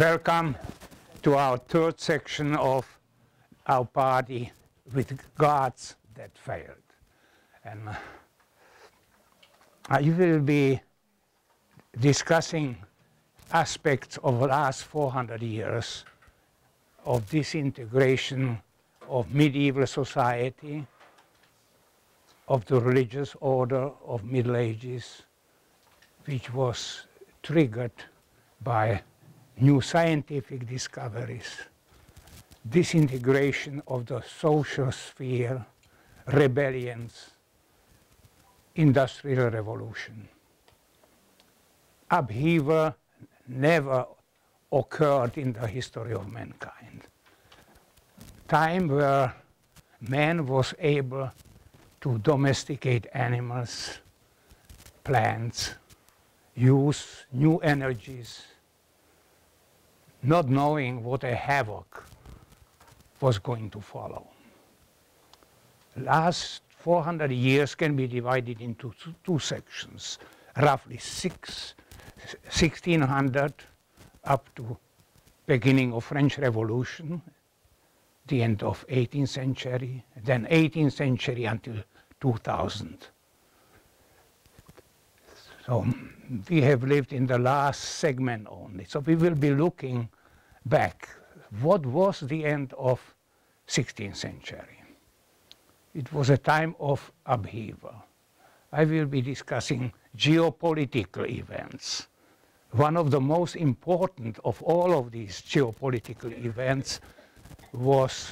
Welcome to our third section of our party with gods that failed. And uh, I will be discussing aspects of the last 400 years of disintegration of medieval society, of the religious order of Middle Ages, which was triggered by new scientific discoveries, disintegration of the social sphere, rebellions, industrial revolution. Upheaval never occurred in the history of mankind. Time where man was able to domesticate animals, plants, use new energies, not knowing what a havoc was going to follow. Last 400 years can be divided into two, sections, roughly six, 1600 up to beginning of French Revolution, the end of 18th century, then 18th century until 2000. So we have lived in the last segment only. So we will be looking back. What was the end of 16th century? It was a time of upheaval. I will be discussing geopolitical events. One of the most important of all of these geopolitical events was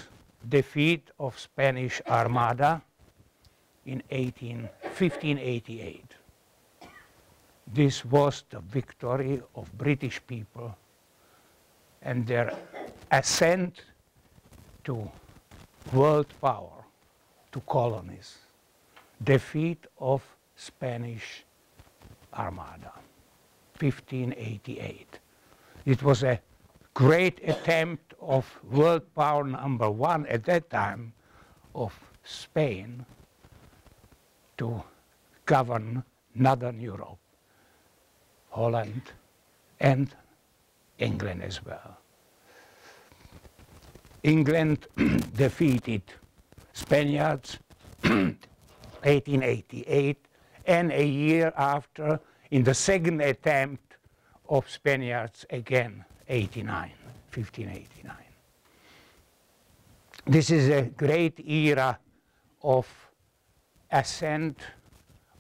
defeat of Spanish Armada in 18, 1588. This was the victory of British people and their ascent to world power, to colonies, defeat of Spanish Armada, 1588. It was a great attempt of world power number one at that time of Spain to govern Northern Europe, Holland, and England as well. England defeated Spaniards 1888 and a year after in the second attempt of Spaniards again 89, 1589. This is a great era of ascent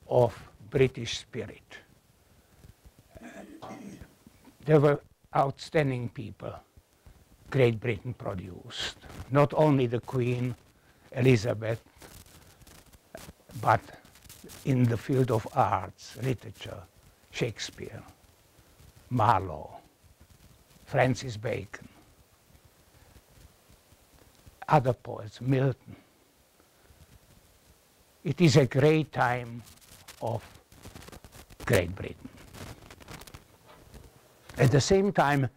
of British spirit. There were outstanding people Great Britain produced. Not only the Queen, Elizabeth, but in the field of arts, literature, Shakespeare, Marlowe, Francis Bacon, other poets, Milton. It is a great time of Great Britain. At the same time,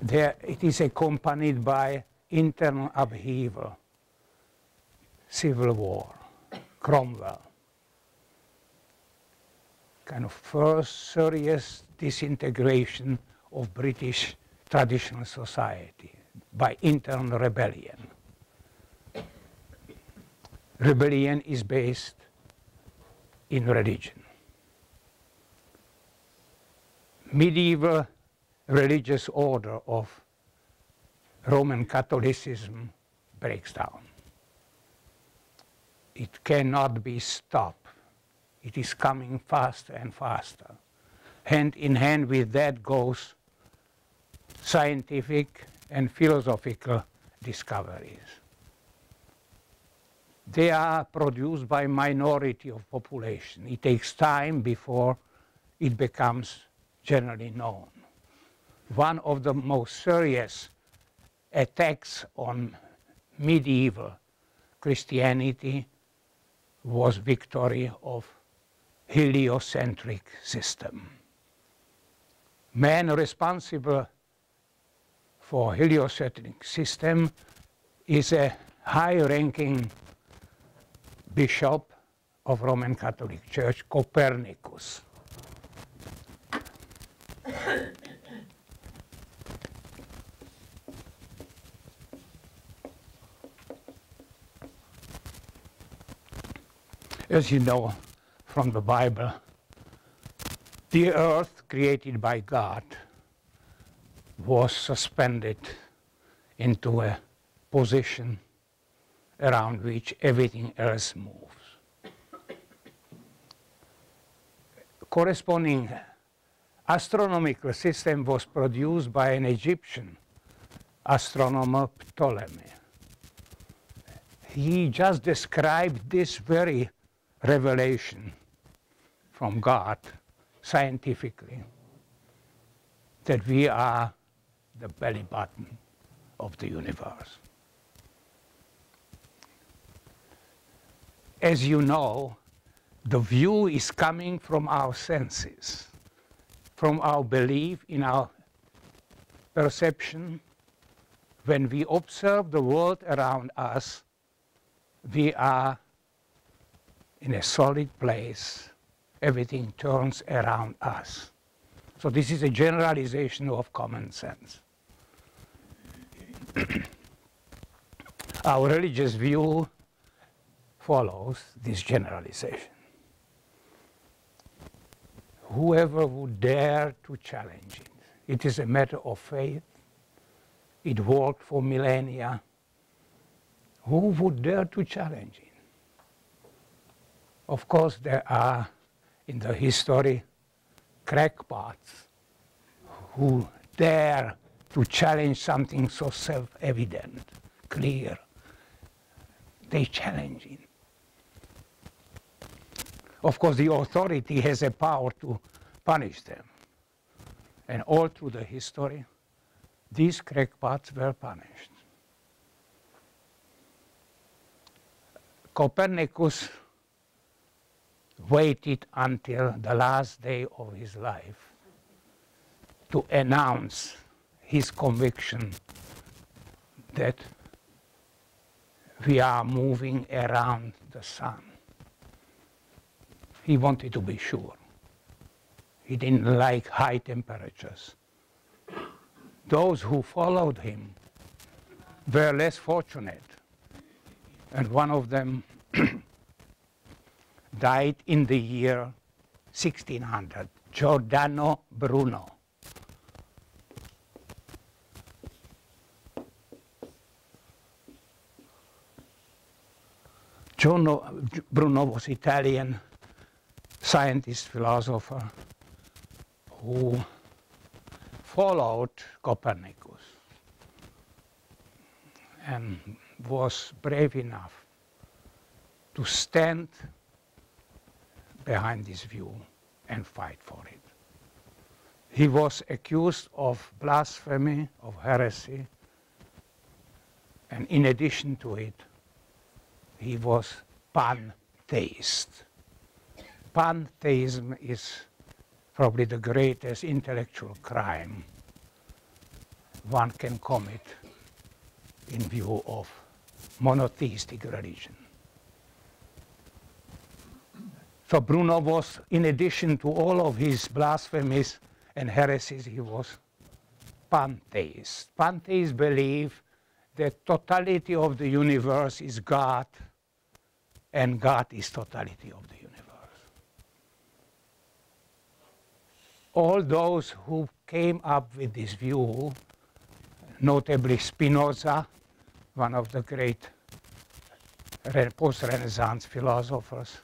there, it is accompanied by internal upheaval, civil war, Cromwell, kind of first serious disintegration of British traditional society by internal rebellion. Rebellion is based in religion. Medieval religious order of Roman Catholicism breaks down. It cannot be stopped. It is coming faster and faster. Hand in hand with that goes scientific and philosophical discoveries. They are produced by minority of population. It takes time before it becomes generally known one of the most serious attacks on medieval Christianity was victory of heliocentric system. Man responsible for heliocentric system is a high-ranking bishop of Roman Catholic Church, Copernicus. As you know from the Bible, the earth created by God was suspended into a position around which everything else moves. Corresponding astronomical system was produced by an Egyptian astronomer Ptolemy. He just described this very revelation from God scientifically that we are the belly button of the universe. As you know, the view is coming from our senses, from our belief in our perception. When we observe the world around us, we are in a solid place. Everything turns around us. So this is a generalization of common sense. Our religious view follows this generalization. Whoever would dare to challenge it, it is a matter of faith. It worked for millennia. Who would dare to challenge it? Of course, there are in the history crackpots who dare to challenge something so self-evident, clear. They challenge it. Of course, the authority has a power to punish them. And all through the history, these crackpots were punished. Copernicus waited until the last day of his life to announce his conviction that we are moving around the sun. He wanted to be sure. He didn't like high temperatures. Those who followed him were less fortunate. And one of them died in the year 1600, Giordano Bruno. Giordano Bruno was Italian scientist, philosopher, who followed Copernicus and was brave enough to stand behind this view and fight for it. He was accused of blasphemy, of heresy, and in addition to it, he was pantheist. Pantheism is probably the greatest intellectual crime one can commit in view of monotheistic religion. So Bruno was, in addition to all of his blasphemies and heresies, he was pantheist. Pantheists believe that totality of the universe is God, and God is totality of the universe. All those who came up with this view, notably Spinoza, one of the great post-Renaissance philosophers,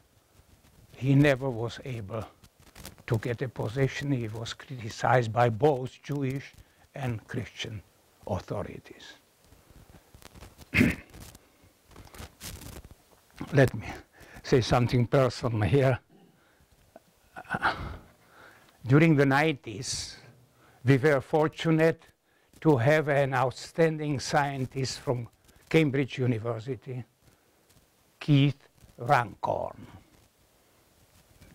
he never was able to get a position. He was criticized by both Jewish and Christian authorities. Let me say something personal here. during the 90s, we were fortunate to have an outstanding scientist from Cambridge University, Keith Runcorn.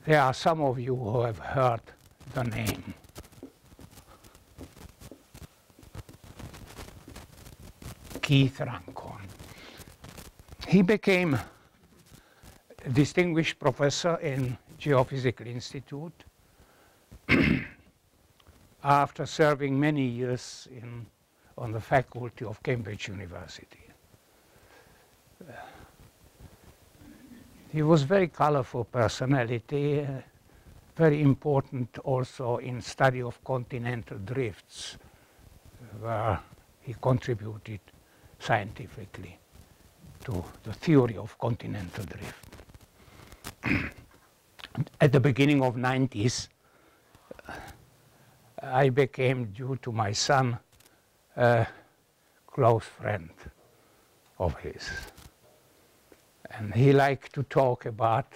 There are some of you who have heard the name. Keith Runcorn. He became a distinguished professor in Geophysical Institute after serving many years in, on the faculty of Cambridge University. He was very colorful personality, uh, very important also in study of continental drifts, where he contributed scientifically to the theory of continental drift. At the beginning of 90s, I became, due to my son, a close friend of his. And he liked to talk about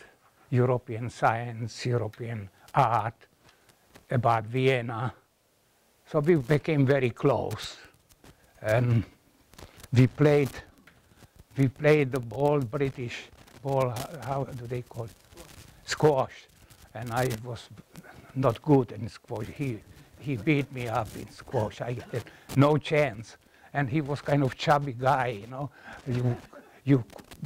European science, European art, about Vienna. So we became very close. And we played, we played the ball, British ball, how do they call it? Squash. And I was not good in squash. He, he beat me up in squash. I had no chance. And he was kind of chubby guy, you know. You, you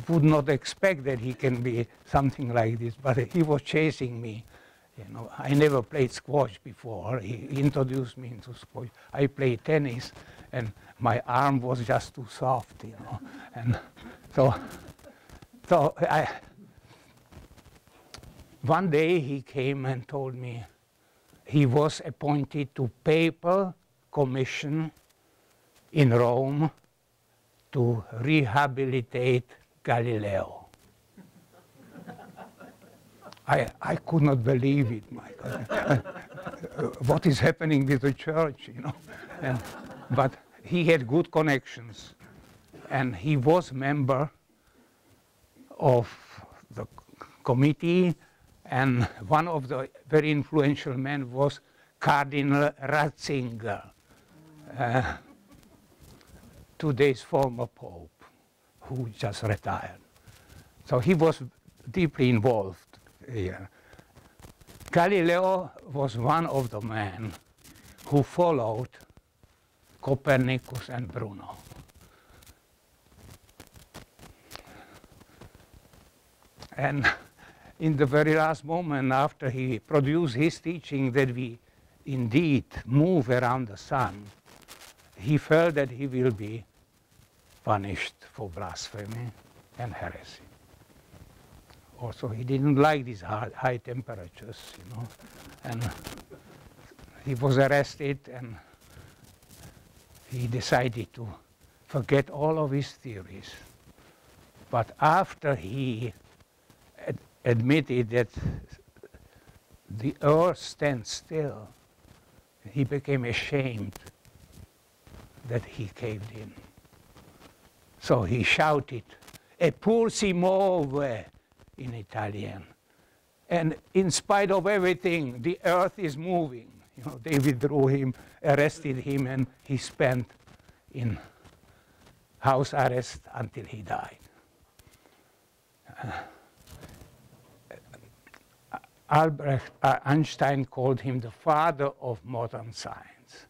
would not expect that he can be something like this, but he was chasing me. You know, I never played squash before. He introduced me into squash. I played tennis, and my arm was just too soft, you know. And so, so I, one day he came and told me he was appointed to papal commission in Rome to rehabilitate Galileo. I, I could not believe it, God. what is happening with the church, you know? And, but he had good connections, and he was member of the committee, and one of the very influential men was Cardinal Ratzinger, uh, today's former pope, who just retired. So he was deeply involved here. Galileo was one of the men who followed Copernicus and Bruno. And in the very last moment after he produced his teaching that we indeed move around the sun, he felt that he will be punished for blasphemy and heresy. Also, he didn't like these high, high temperatures, you know, and he was arrested and he decided to forget all of his theories. But after he ad admitted that the earth stands still, he became ashamed that he caved in. So he shouted, E pur si muove in Italian. And in spite of everything, the earth is moving. You know, they withdrew him, arrested him, and he spent in house arrest until he died. Uh, Albert uh, Einstein called him the father of modern science.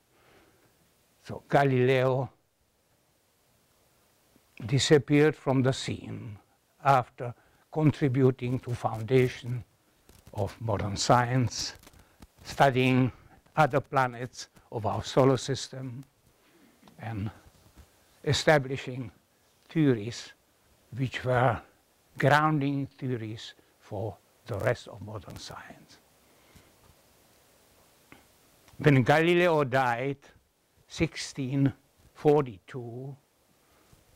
So Galileo disappeared from the scene after contributing to foundation of modern science, studying other planets of our solar system, and establishing theories which were grounding theories for the rest of modern science. When Galileo died, 1642,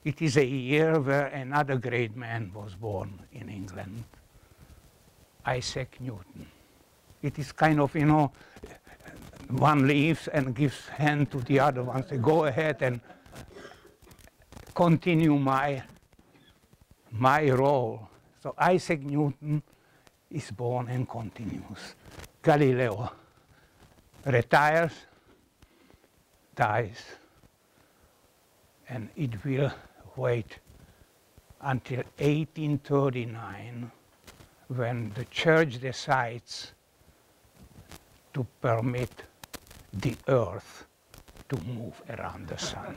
it is a year where another great man was born in England, Isaac Newton. It is kind of, you know, one leaves and gives hand to the other one, say, go ahead and continue my, my role. So Isaac Newton is born and continues. Galileo retires, dies, and it will wait until 1839 when the church decides to permit the earth to move around the sun.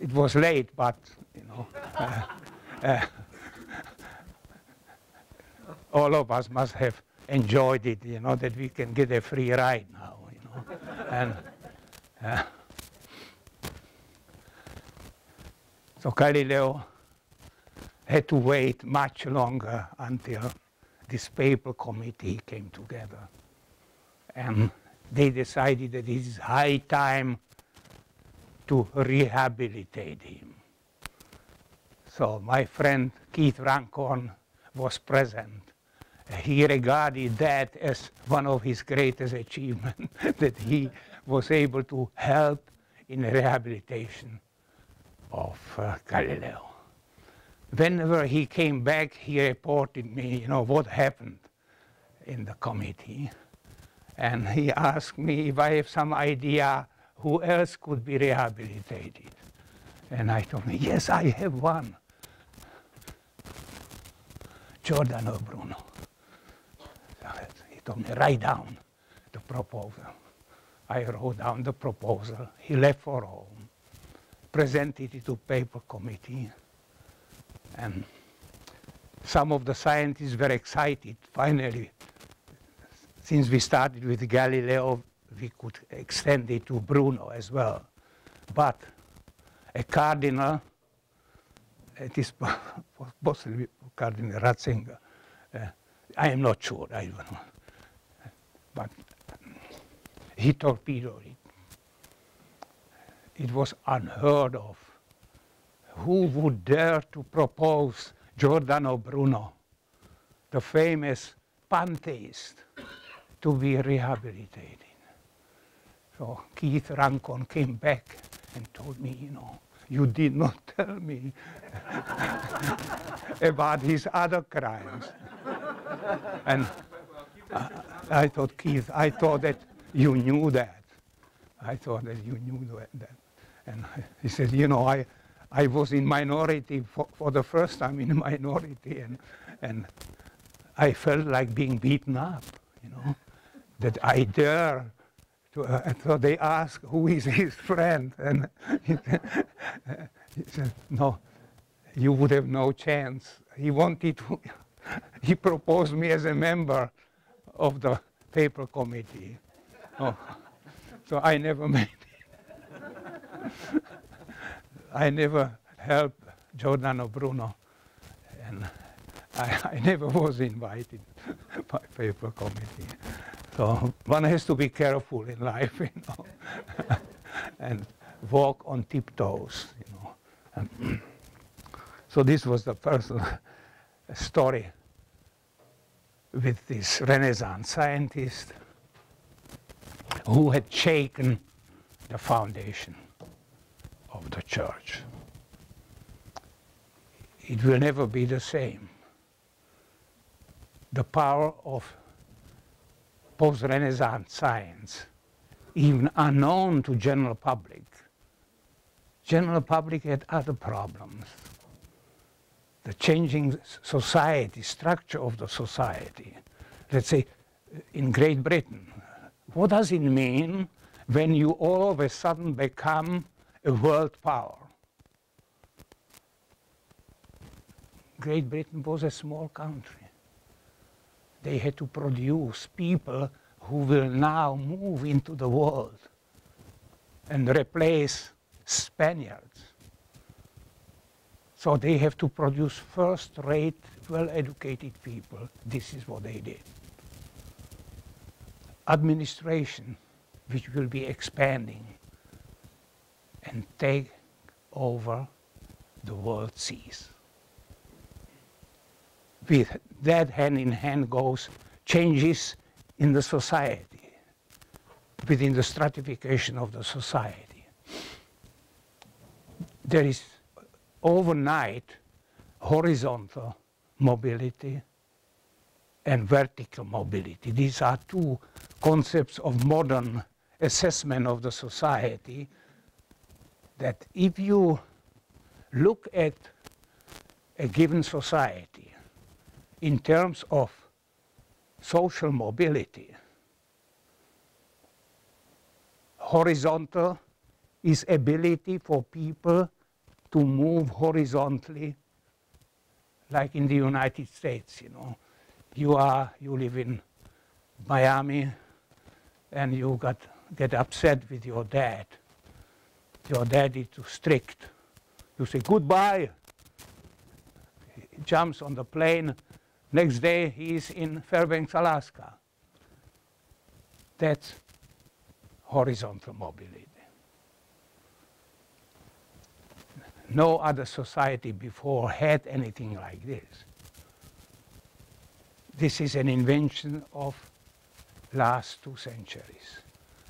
it was late, but you know, uh, uh, all of us must have enjoyed it. You know that we can get a free ride now. You know, and. Uh, so Galileo had to wait much longer until this papal committee came together. And they decided that it is high time to rehabilitate him. So my friend Keith Runcorn was present. He regarded that as one of his greatest achievements, that he was able to help in rehabilitation of uh, Galileo. Whenever he came back, he reported me, you know, what happened in the committee. And he asked me if I have some idea who else could be rehabilitated. And I told him, yes, I have one. Giordano Bruno. He told me, write down the proposal. I wrote down the proposal. He left for Rome, presented it to papal committee, and some of the scientists were excited. Finally, since we started with Galileo, we could extend it to Bruno as well. But a cardinal, it is possibly Cardinal Ratzinger, uh, I am not sure, I don't know. But he torpedoed it. It was unheard of. Who would dare to propose Giordano Bruno, the famous pantheist, to be rehabilitated? So Keith Runcorn came back and told me, you know, you did not tell me about his other crimes. and I, I thought, Keith, I thought that you knew that. I thought that you knew that. And he said, you know, I, I was in minority for, for the first time in minority, and, and I felt like being beaten up, you know, that I dare to, uh, and so they asked, who is his friend? And he said, he said, no, you would have no chance. He wanted to, he proposed me as a member of the papal committee. Oh, so I never made it. I never helped Giordano Bruno, and I, I never was invited by papal committee. So one has to be careful in life, you know, and walk on tiptoes, you know. And so this was the personal story with this Renaissance scientist who had shaken the foundation of the church. It will never be the same. The power of post-Renaissance science, even unknown to general public, general public had other problems. The changing society, structure of the society. Let's say in Great Britain, what does it mean when you all of a sudden become a world power? Great Britain was a small country. They had to produce people who will now move into the world and replace Spaniards. So they have to produce first-rate, well-educated people. This is what they did. Administration, which will be expanding and take over the world seas. With that hand in hand goes changes in the society, within the stratification of the society there is overnight horizontal mobility and vertical mobility. These are two concepts of modern assessment of the society that if you look at a given society in terms of social mobility, horizontal is ability for people to move horizontally, like in the United States, you know. You are, you live in Miami, and you got, get upset with your dad. Your dad is too strict. You say goodbye. jumps on the plane, next day he's in Fairbanks, Alaska. That's horizontal mobility. No other society before had anything like this. This is an invention of last two centuries.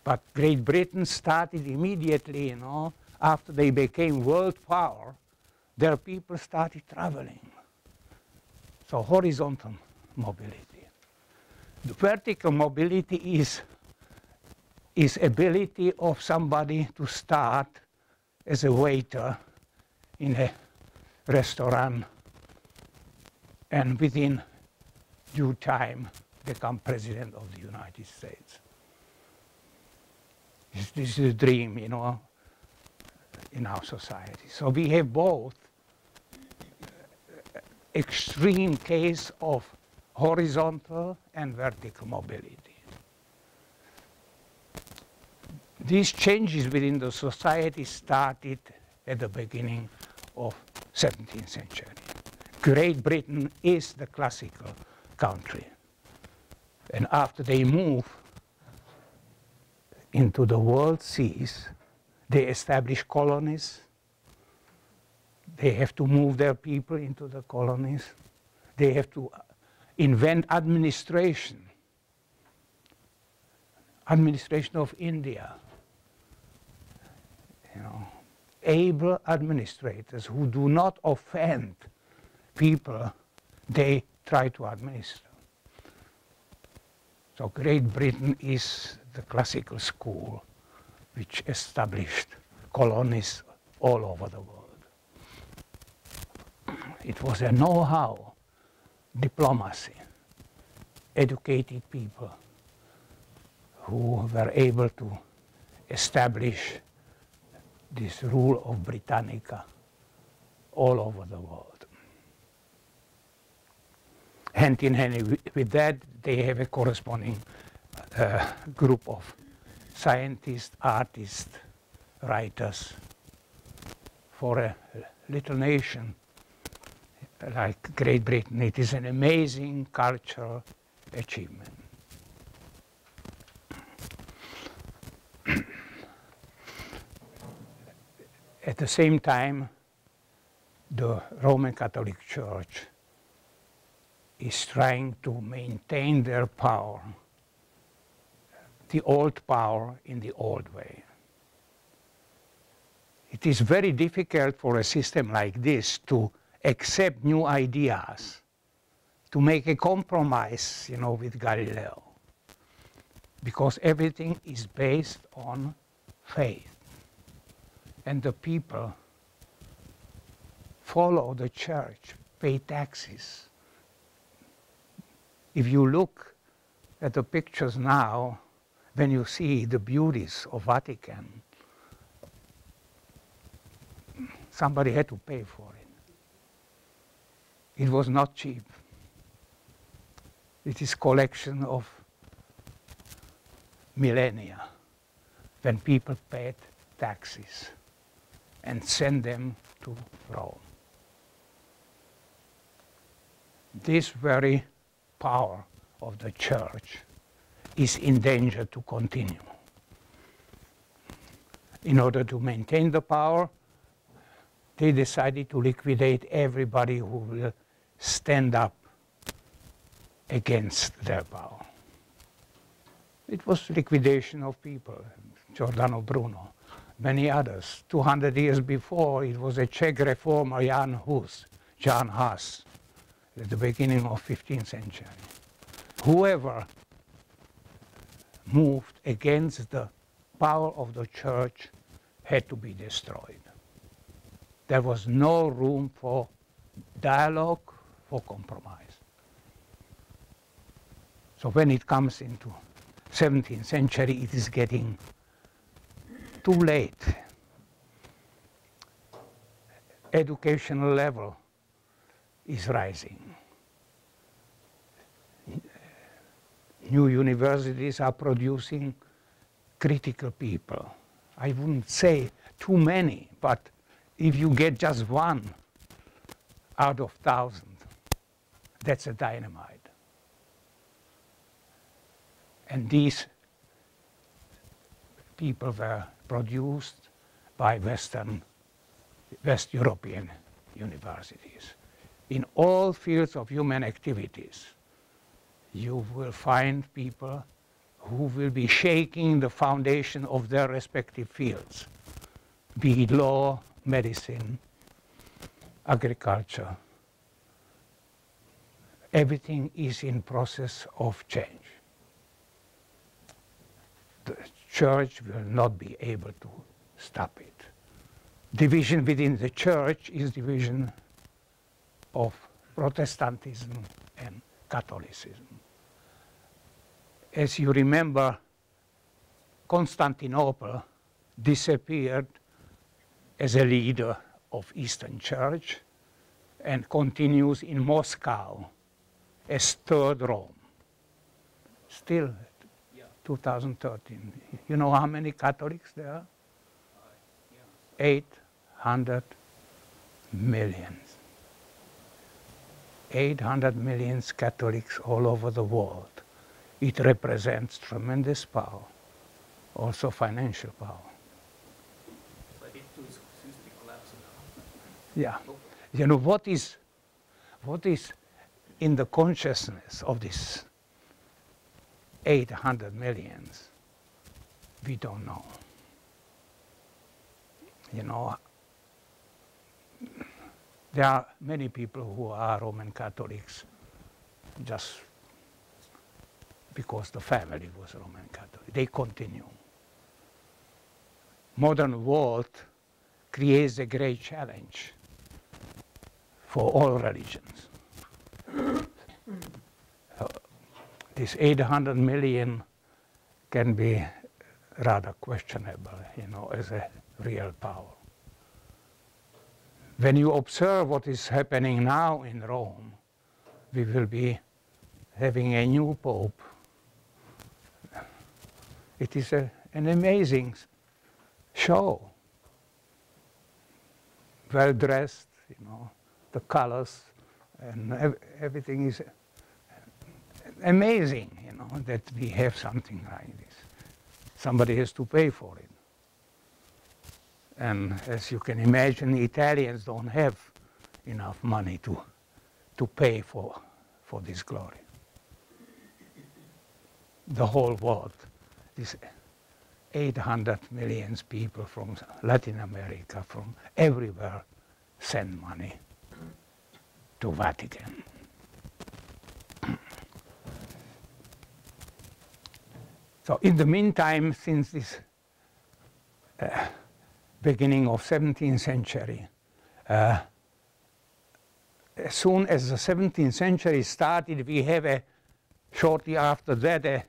But Great Britain started immediately, you know, after they became world power, their people started traveling. So horizontal mobility. The vertical mobility is, is ability of somebody to start as a waiter in a restaurant and within due time become president of the United States. This, this is a dream, you know, in our society. So we have both uh, extreme case of horizontal and vertical mobility. These changes within the society started at the beginning of 17th century. Great Britain is the classical country. And after they move into the world seas, they establish colonies. They have to move their people into the colonies. They have to invent administration. Administration of India. You know, able administrators who do not offend people they try to administer. So Great Britain is the classical school which established colonies all over the world. It was a know-how, diplomacy, educated people who were able to establish this rule of Britannica all over the world. Hand in hand with that, they have a corresponding uh, group of scientists, artists, writers for a little nation like Great Britain. It is an amazing cultural achievement. At the same time, the Roman Catholic Church is trying to maintain their power, the old power in the old way. It is very difficult for a system like this to accept new ideas, to make a compromise, you know, with Galileo, because everything is based on faith and the people follow the church, pay taxes. If you look at the pictures now, when you see the beauties of Vatican, somebody had to pay for it. It was not cheap. It is collection of millennia when people paid taxes and send them to Rome. This very power of the church is in danger to continue. In order to maintain the power, they decided to liquidate everybody who will stand up against their power. It was liquidation of people, Giordano Bruno many others. 200 years before, it was a Czech reformer, Jan Hus, Jan Hus, at the beginning of 15th century. Whoever moved against the power of the church had to be destroyed. There was no room for dialogue, for compromise. So when it comes into 17th century, it is getting too late. Educational level is rising. New universities are producing critical people. I wouldn't say too many, but if you get just one out of thousand, That's a dynamite. And these people were produced by Western, West European universities. In all fields of human activities, you will find people who will be shaking the foundation of their respective fields, be it law, medicine, agriculture. Everything is in process of change. The church will not be able to stop it. Division within the church is division of Protestantism and Catholicism. As you remember, Constantinople disappeared as a leader of Eastern Church and continues in Moscow as Third Rome. Still, yeah. 2013. You know how many Catholics there are? Uh, yeah. 800 millions. 800 million Catholics all over the world. It represents tremendous power, also financial power. Yeah. You know, what is, what is in the consciousness of this 800 millions? We don't know. You know, there are many people who are Roman Catholics just because the family was Roman Catholic. They continue. Modern world creates a great challenge for all religions. Uh, this 800 million can be rather questionable, you know, as a real power. When you observe what is happening now in Rome, we will be having a new pope. It is a, an amazing show. Well dressed, you know, the colors and ev everything is amazing, you know, that we have something like this. Somebody has to pay for it. And as you can imagine, Italians don't have enough money to, to pay for, for this glory. The whole world, this 800 million people from Latin America, from everywhere, send money to Vatican. so in the meantime, since this uh, beginning of 17th century, uh, as soon as the 17th century started, we have a shortly after that a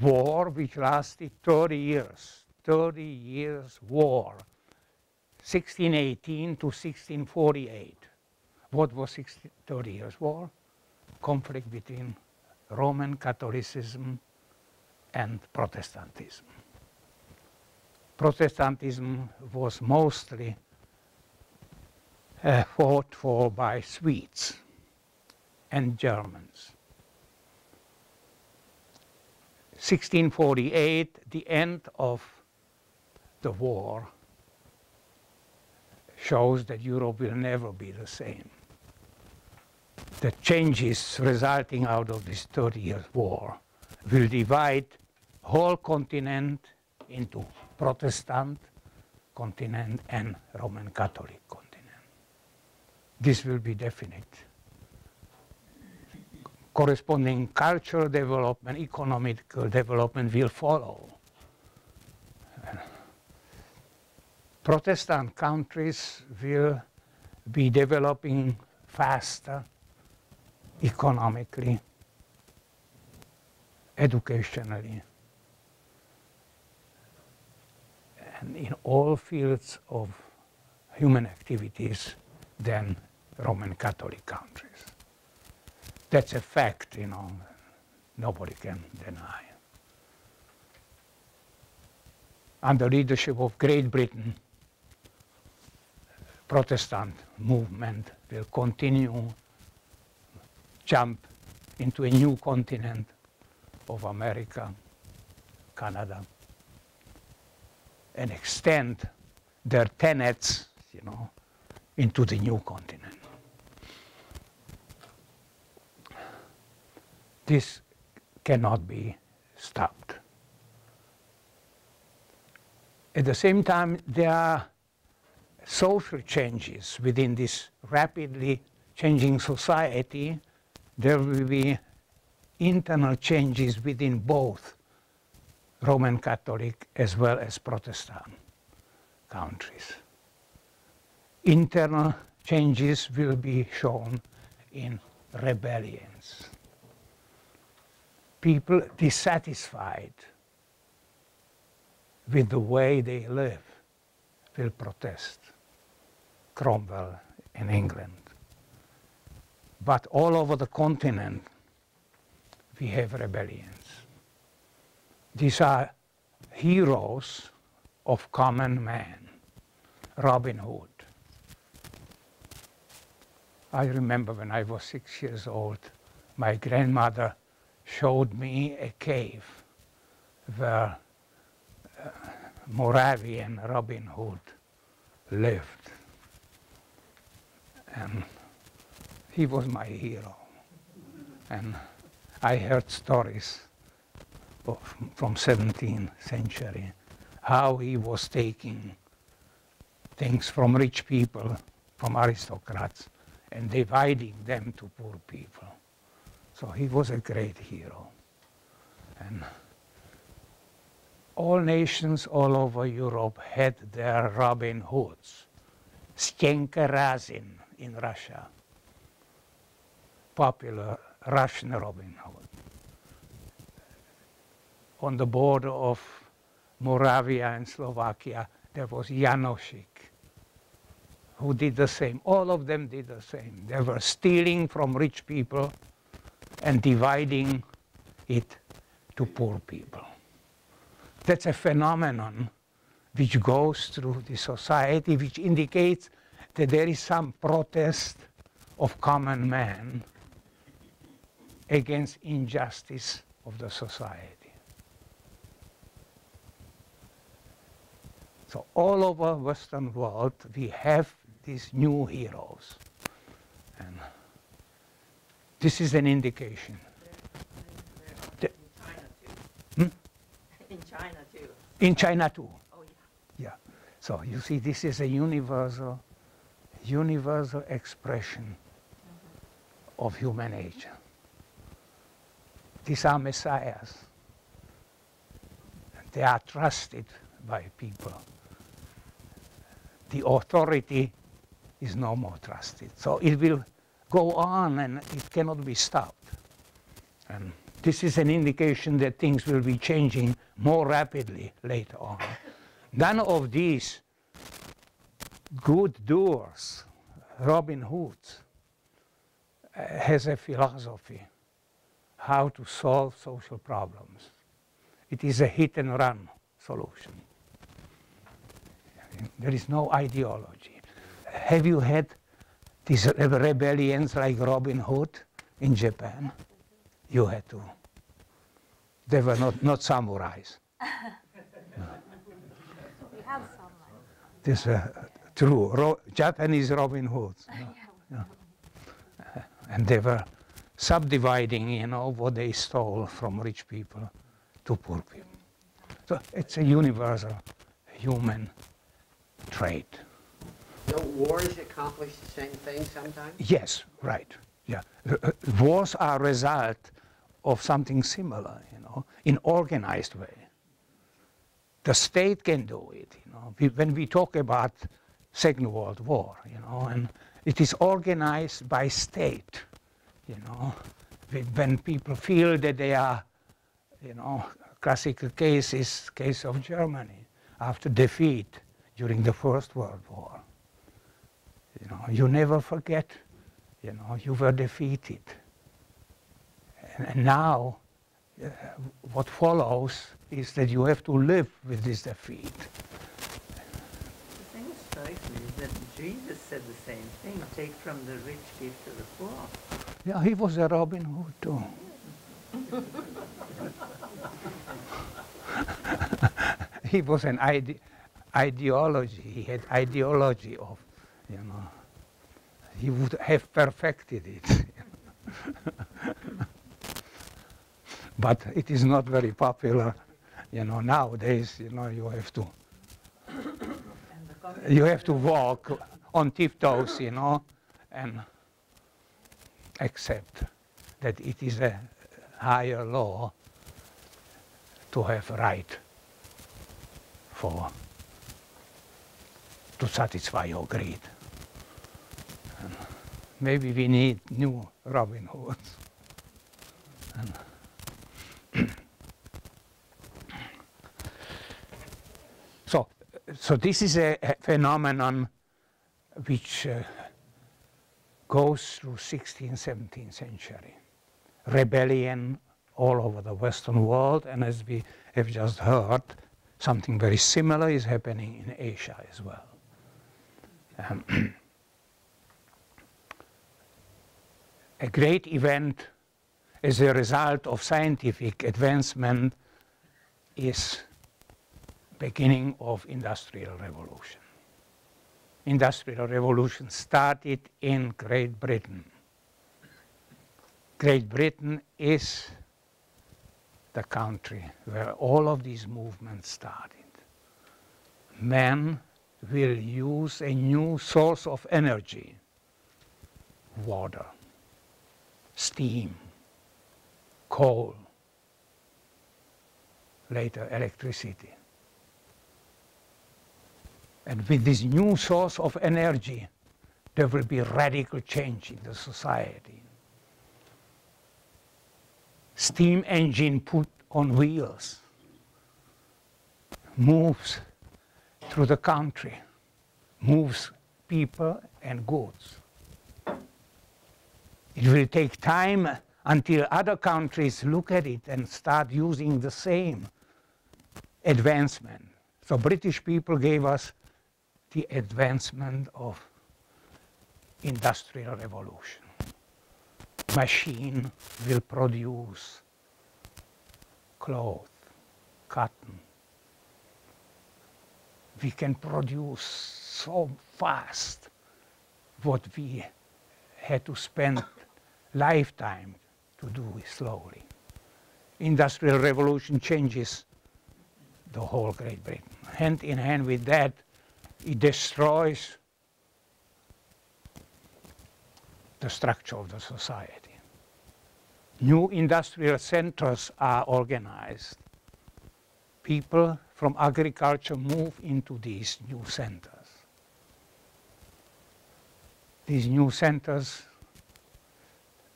war which lasted 30 years. 30 years war, 1618 to 1648. What was 60, 30 years war? Conflict between Roman Catholicism and Protestantism. Protestantism was mostly uh, fought for by Swedes and Germans. 1648, the end of the war, shows that Europe will never be the same the changes resulting out of this 30 years war will divide whole continent into Protestant continent and Roman Catholic continent. This will be definite. Corresponding cultural development, economic development will follow. Protestant countries will be developing faster economically, educationally, and in all fields of human activities than Roman Catholic countries. That's a fact, you know, nobody can deny. Under leadership of Great Britain, Protestant movement will continue jump into a new continent of America, Canada, and extend their tenets, you know, into the new continent. This cannot be stopped. At the same time, there are social changes within this rapidly changing society. There will be internal changes within both Roman Catholic as well as Protestant countries. Internal changes will be shown in rebellions. People dissatisfied with the way they live will protest. Cromwell in England. But all over the continent, we have rebellions. These are heroes of common man, Robin Hood. I remember when I was six years old, my grandmother showed me a cave where uh, Moravian Robin Hood lived. And he was my hero. And I heard stories from 17th century, how he was taking things from rich people, from aristocrats, and dividing them to poor people. So he was a great hero. And all nations all over Europe had their Robin Hoods. Stenka Razin in Russia, popular Russian Robin Hood. On the border of Moravia and Slovakia, there was Jánošík, who did the same. All of them did the same. They were stealing from rich people and dividing it to poor people. That's a phenomenon which goes through the society, which indicates that there is some protest of common man against injustice of the society. So all over Western world, we have these new heroes. And this is an indication. Hmm? In China too. In China too. Oh yeah. Yeah. So you see, this is a universal, universal expression mm -hmm. of human nature. These are messiahs. They are trusted by people. The authority is no more trusted. So it will go on and it cannot be stopped. And this is an indication that things will be changing more rapidly later on. None of these good doers, Robin Hood, uh, has a philosophy how to solve social problems. It is a hit and run solution. There is no ideology. Have you had these rebellions like Robin Hood in Japan? You had to. They were not, not samurais. We have some. This uh, true. Ro Japanese Robin Hoods. And they were subdividing, you know, what they stole from rich people to poor people. So it's a universal human trait. Don't wars accomplish the same thing sometimes? Yes, right. Yeah, uh, uh, wars are a result of something similar, you know, in organized way. The state can do it, you know. We, when we talk about Second World War, you know, and it is organized by state you know, when people feel that they are, you know, classical case is case of Germany after defeat during the First World War. You know, you never forget, you know, you were defeated. And, and now, uh, what follows is that you have to live with this defeat. The thing that strikes me is that Jesus said the same thing, take from the rich, give to the poor. Yeah, he was a Robin Hood too. he was an ide ideology. He had ideology of, you know, he would have perfected it. but it is not very popular, you know, nowadays, you know, you have to, you have to walk on tiptoes, you know, and accept that it is a higher law to have right for to satisfy your greed. And maybe we need new Robin Hoods. So, so this is a, a phenomenon which uh, goes through 16th, 17th century. Rebellion all over the Western world, and as we have just heard, something very similar is happening in Asia as well. Um, a great event as a result of scientific advancement is beginning of industrial revolution. Industrial revolution started in Great Britain. Great Britain is the country where all of these movements started. Men will use a new source of energy, water, steam, coal, later electricity. And with this new source of energy, there will be radical change in the society. Steam engine put on wheels moves through the country, moves people and goods. It will take time until other countries look at it and start using the same advancement. So British people gave us the advancement of industrial revolution. Machine will produce cloth, cotton, we can produce so fast what we had to spend lifetime to do slowly. Industrial revolution changes the whole Great Britain. Hand in hand with that, it destroys the structure of the society. New industrial centers are organized. People from agriculture move into these new centers. These new centers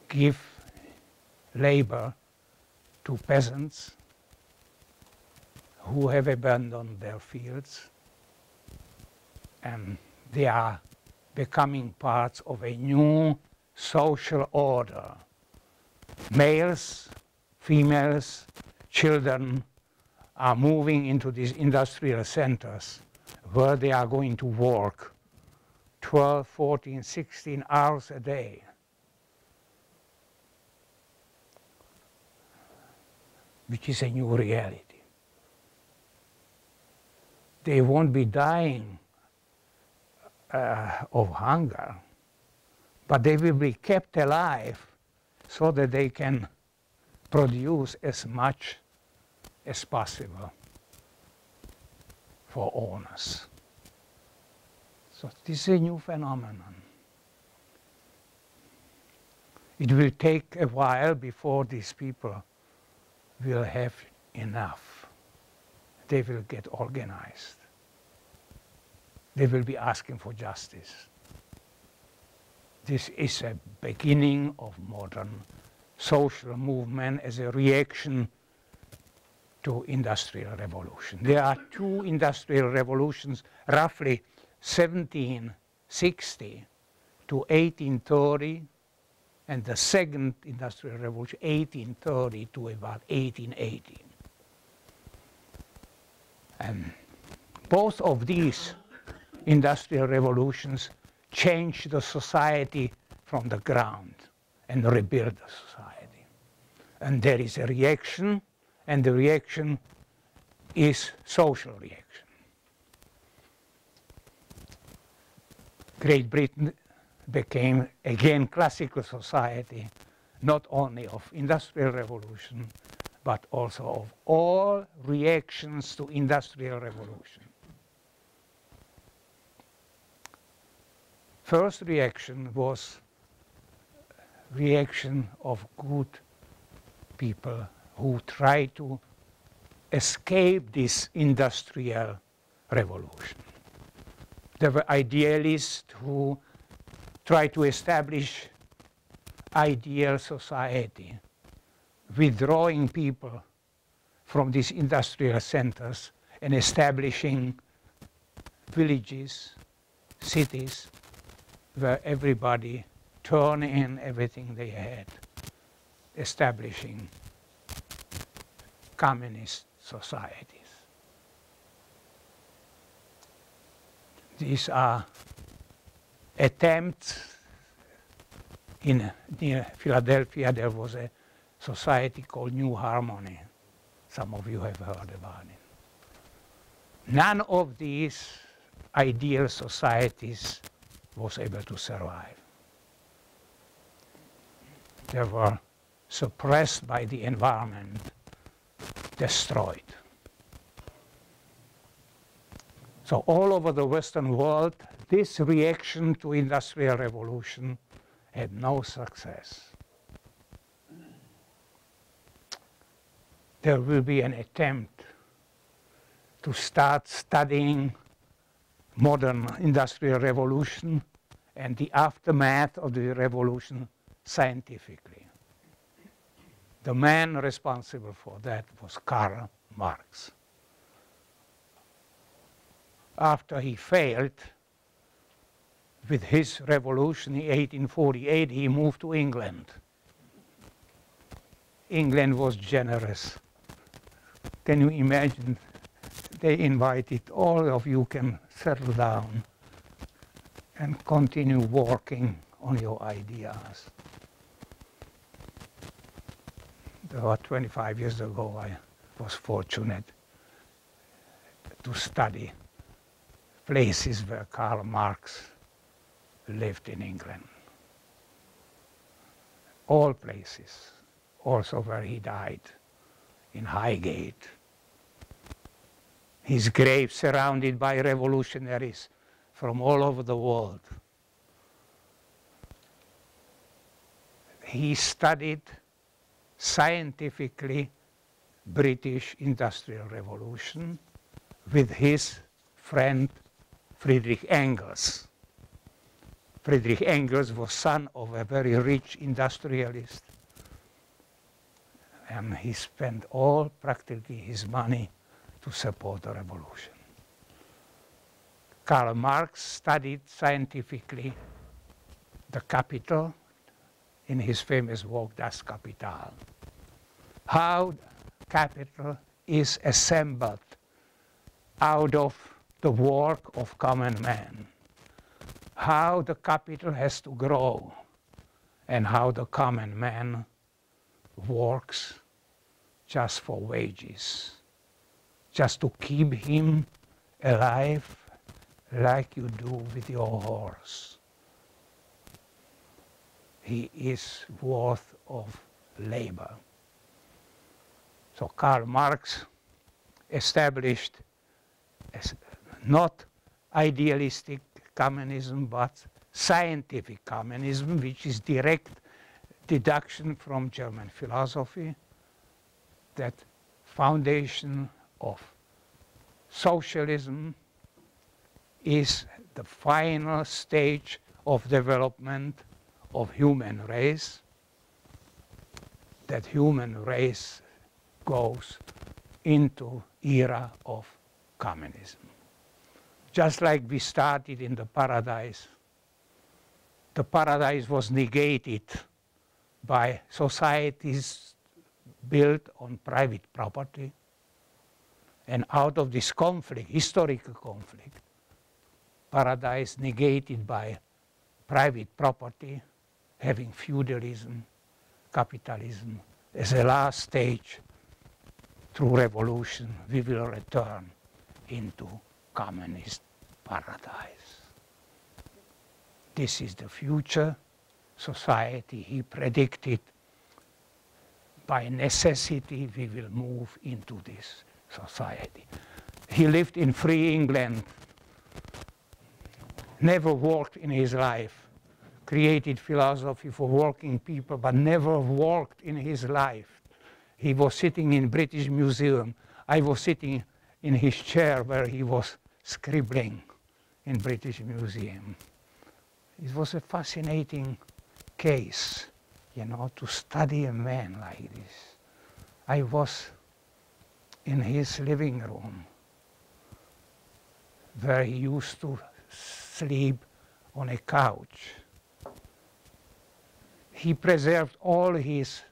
give labor to peasants who have abandoned their fields and they are becoming parts of a new social order. Males, females, children, are moving into these industrial centers where they are going to work 12, 14, 16 hours a day. Which is a new reality. They won't be dying uh, of hunger, but they will be kept alive so that they can produce as much as possible for owners. So this is a new phenomenon. It will take a while before these people will have enough. They will get organized. They will be asking for justice. This is a beginning of modern social movement as a reaction to industrial revolution. There are two industrial revolutions, roughly 1760 to 1830, and the second industrial revolution, 1830 to about 1880. And both of these industrial revolutions changed the society from the ground and rebuild the society. And there is a reaction, and the reaction is social reaction. Great Britain became again classical society, not only of industrial revolution, but also of all reactions to industrial revolution. First reaction was reaction of good people who try to escape this industrial revolution. There were idealists who tried to establish ideal society, withdrawing people from these industrial centers and establishing villages, cities, where everybody turned in everything they had, establishing communist societies. These are attempts in near Philadelphia there was a society called New Harmony. Some of you have heard about it. None of these ideal societies was able to survive. They were suppressed by the environment, destroyed. So all over the Western world, this reaction to industrial revolution had no success. There will be an attempt to start studying modern industrial revolution and the aftermath of the revolution scientifically. The man responsible for that was Karl Marx. After he failed with his revolution in 1848, he moved to England. England was generous. Can you imagine they invited all of you can settle down and continue working on your ideas. About 25 years ago, I was fortunate to study places where Karl Marx lived in England. All places, also where he died, in Highgate, his grave surrounded by revolutionaries from all over the world. He studied scientifically British Industrial Revolution with his friend Friedrich Engels. Friedrich Engels was son of a very rich industrialist and he spent all practically his money to support the revolution. Karl Marx studied scientifically the capital in his famous work Das Kapital. How capital is assembled out of the work of common man. How the capital has to grow and how the common man works just for wages just to keep him alive like you do with your horse. He is worth of labor. So Karl Marx established not idealistic communism, but scientific communism, which is direct deduction from German philosophy, that foundation of socialism is the final stage of development of human race, that human race goes into era of communism. Just like we started in the paradise, the paradise was negated by societies built on private property, and out of this conflict, historical conflict, paradise negated by private property having feudalism, capitalism as a last stage through revolution, we will return into communist paradise. This is the future society he predicted. By necessity, we will move into this society. He lived in free England, never worked in his life, created philosophy for working people, but never worked in his life. He was sitting in British Museum. I was sitting in his chair where he was scribbling in British Museum. It was a fascinating case, you know, to study a man like this. I was in his living room where he used to sleep on a couch. He preserved all his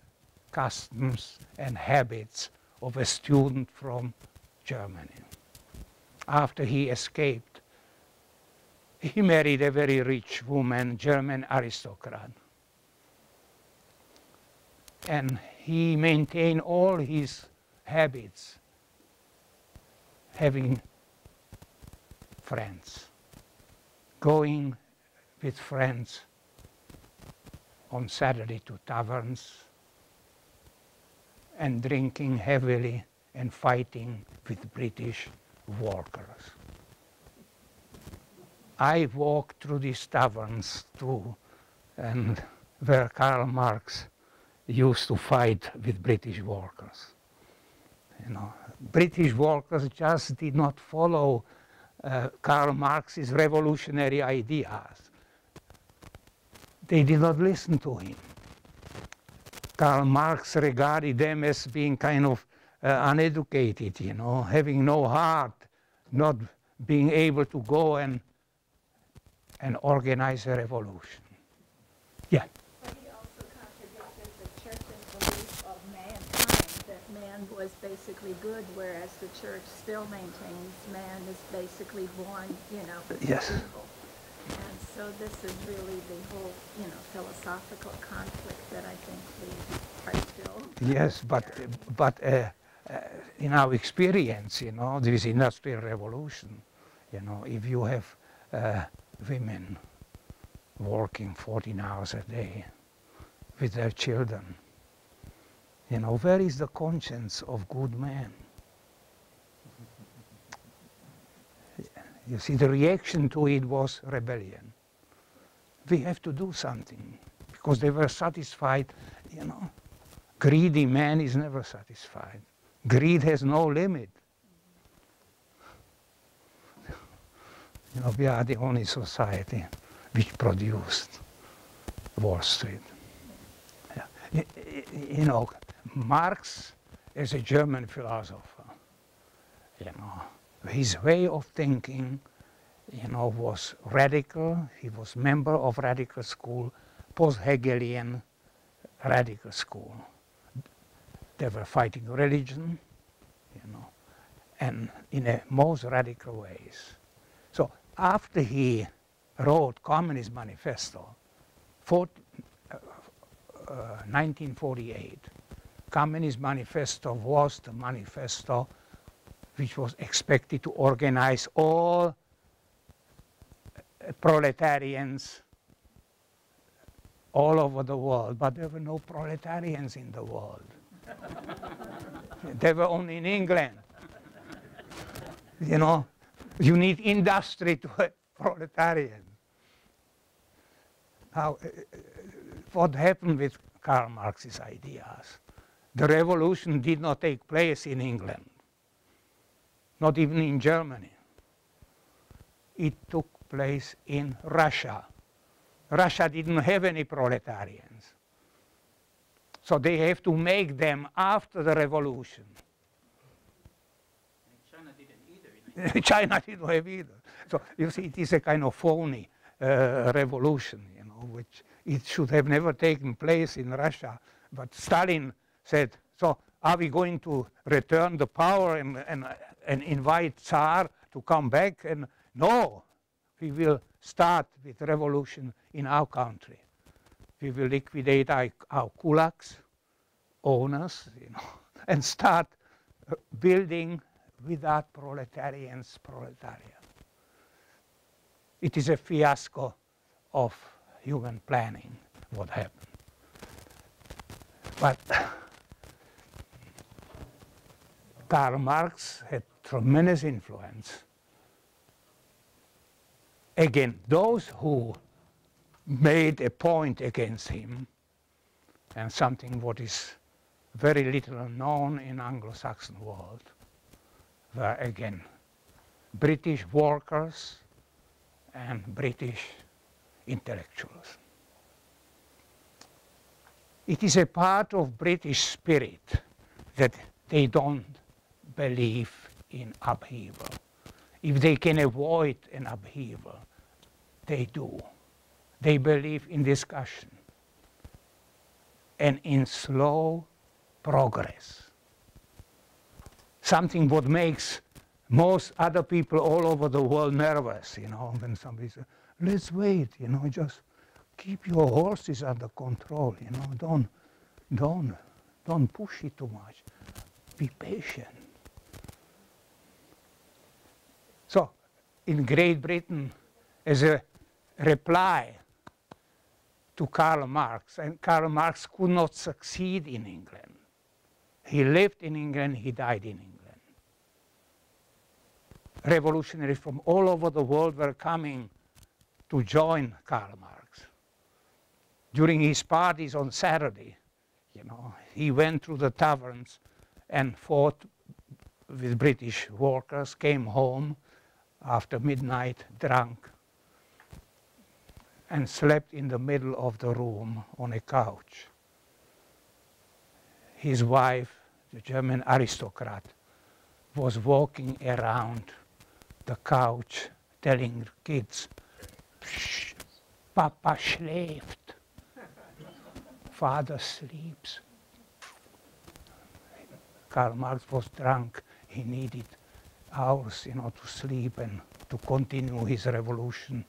customs and habits of a student from Germany. After he escaped, he married a very rich woman, German aristocrat. And he maintained all his habits, having friends, going with friends on Saturday to taverns and drinking heavily and fighting with British workers. I walked through these taverns too, and where Karl Marx used to fight with British workers. You know, British workers just did not follow uh, Karl Marx's revolutionary ideas. They did not listen to him. Karl Marx regarded them as being kind of uh, uneducated, you know, having no heart, not being able to go and, and organize a revolution. Yeah. But he also contradicted the church's belief of mankind, that man was basically good, whereas the church still maintains man is basically born, you know, Yes. evil. And so this is really the whole, you know, philosophical conflict that I think we are still. Yes, but, but uh, uh, in our experience, you know, this industrial revolution, you know, if you have uh, women working 14 hours a day with their children, you know, where is the conscience of good men? You see, the reaction to it was rebellion. We have to do something because they were satisfied, you know. Greedy man is never satisfied. Greed has no limit. You know, we are the only society which produced Wall Street. Yeah. Y- y- You know, Marx is a German philosopher. You know, his way of thinking, you know, was radical. He was member of radical school, post-Hegelian radical school. They were fighting religion, you know, and in a most radical ways. So after he wrote Communist Manifesto, for, uh, uh, 1948, Communist Manifesto was the manifesto which was expected to organize all uh, proletarians all over the world, but there were no proletarians in the world. they were only in England. You know, you need industry to a proletarian. Now, uh, uh, what happened with Karl Marx's ideas? The revolution did not take place in England, not even in Germany. It took place in Russia. Russia didn't have any proletarians. So they have to make them after the revolution. China didn't either. China didn't have either. So you see, it is a kind of phony uh, revolution, you know, which it should have never taken place in Russia. But Stalin said, so are we going to return the power and, and, and invite Tsar to come back? And no, we will start with revolution in our country. we will liquidate our, kulaks, owners, you know, and start uh, building without proletarians proletariat. It is a fiasco of human planning what happened. But Karl Marx had tremendous influence. Again, those who made a point against him, and something what is very little known in Anglo-Saxon world, were again British workers and British intellectuals. It is a part of British spirit that they don't believe in upheaval. If they can avoid an upheaval, they do. They believe in discussion and in slow progress. Something what makes most other people all over the world nervous, you know, when somebody says, let's wait, you know, just keep your horses under control, you know, don't, don't, don't push it too much. Be patient. So, in Great Britain, as a reply to Karl Marx, and Karl Marx could not succeed in England. He lived in England, he died in England. Revolutionaries from all over the world were coming to join Karl Marx. During his parties on Saturday, you know, he went through the taverns and fought with British workers, came home after midnight drunk, and slept in the middle of the room on a couch. His wife, the German aristocrat, was walking around the couch telling kids, Papa schläft, father sleeps. Karl Marx was drunk, he needed hours, you know, to sleep and to continue his revolution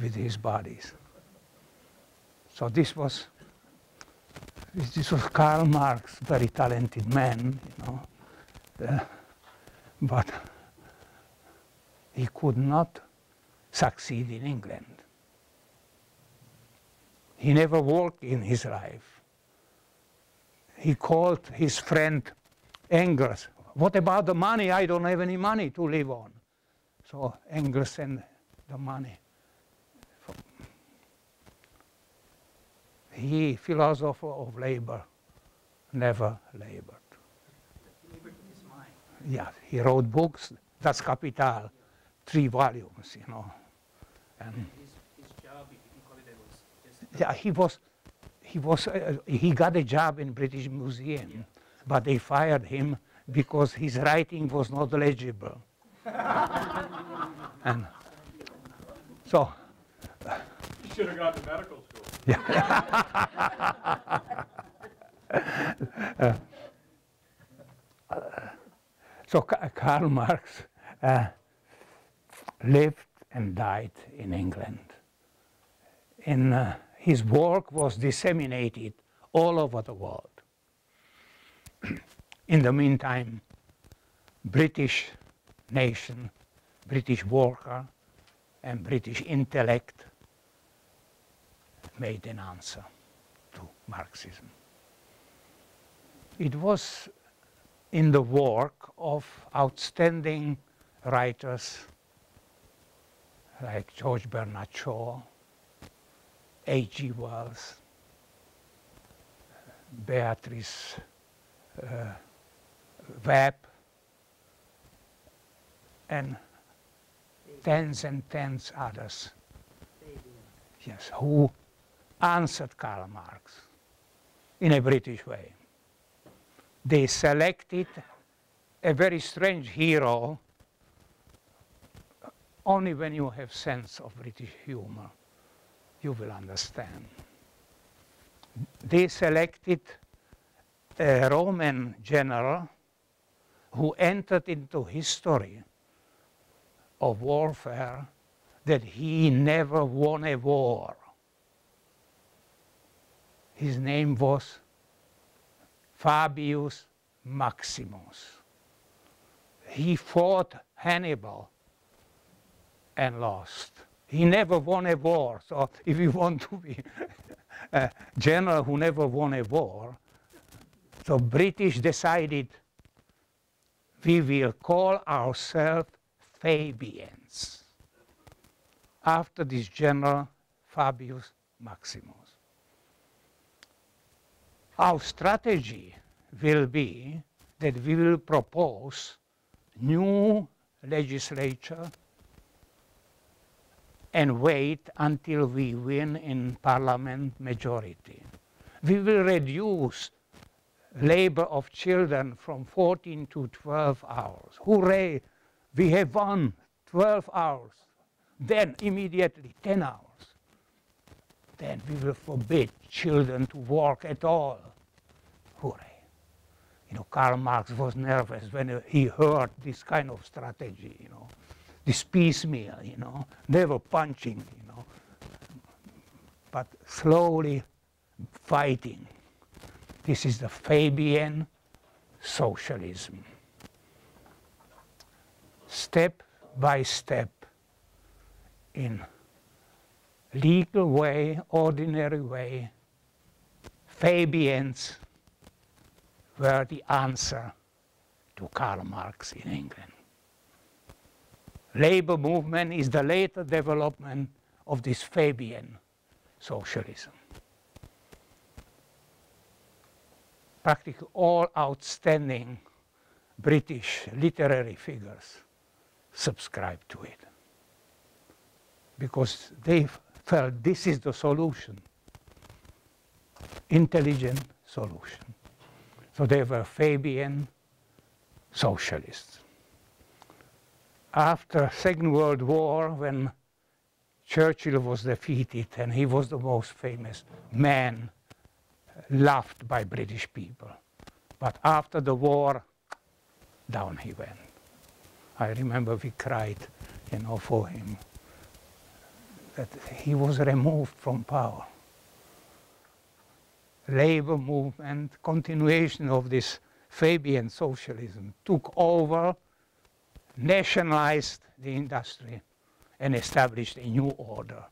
with his bodies. So this was this was Karl Marx, very talented man, you know, uh, but he could not succeed in England. He never worked in his life. He called his friend Engels. What about the money? I don't have any money to live on. So Engels sent the money. He, philosopher of labor, never labored. Yeah, he wrote books. Das Kapital three volumes, you know. And his, his job, if you can call it that, was just yeah, he was, he was, uh, he got a job in British Museum, yeah. but they fired him because his writing was not legible. and so. You should have gone to medical school. Yeah. uh, so Karl Marx uh, lived and died in England. And uh, his work was disseminated all over the world. in the meantime, British nation, British worker, and British intellect made an answer to Marxism. It was in the work of outstanding writers like George Bernard Shaw, H.G. Wells, Beatrice uh, Webb, and tens and tens others. Yes, who answered Karl Marx in a British way. They selected a very strange hero only when you have sense of British humor, you will understand. They selected a Roman general who entered into history of warfare that he never won a war. His name was Fabius Maximus. He fought Hannibal and lost. He never won a war. So if you want to be a general who never won a war, so British decided we will call ourselves Fabians after this general Fabius Maximus. Our strategy will be that we will propose new legislature and wait until we win in parliament majority. We will reduce labor of children from 14 to 12 hours. Hooray! We have won 12 hours. Then immediately 10 hours. Then we will forbid children to work at all. Hooray. You know, Karl Marx was nervous when he heard this kind of strategy, you know, this piecemeal, you know, never punching, you know, but slowly fighting. This is the Fabian socialism. Step by step, in legal way, ordinary way, Fabians were the answer to Karl Marx in England. Labor movement is the later development of this Fabian socialism. Practically all outstanding British literary figures subscribed to it because they felt this is the solution, intelligent solution. So they were Fabian socialists. After Second World War, when Churchill was defeated and he was the most famous man loved by British people. But after the war, down he went. I remember we cried, you know, for him, that he was removed from power labor movement, continuation of this Fabian socialism, took over, nationalized the industry, and established a new order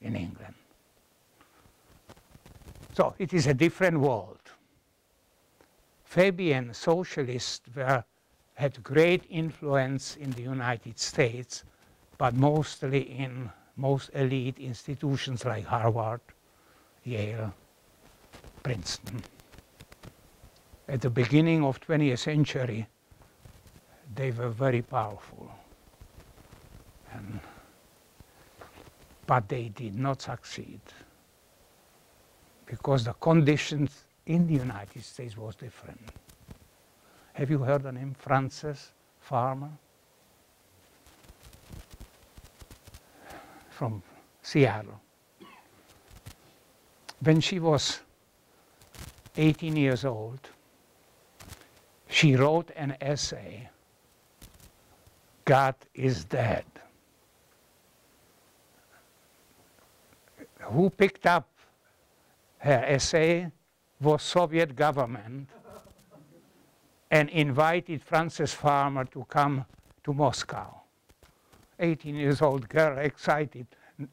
in England. So it is a different world. Fabian socialists were, had great influence in the United States, but mostly in most elite institutions like Harvard, Yale, Princeton. At the beginning of 20th century, they were very powerful. And, but they did not succeed because the conditions in the United States was different. Have you heard the name Frances Farmer? From Seattle. When she was 18 years old, she wrote an essay, God is Dead. Who picked up her essay was Soviet government and invited Frances Farmer to come to Moscow. 18 years old girl, excited,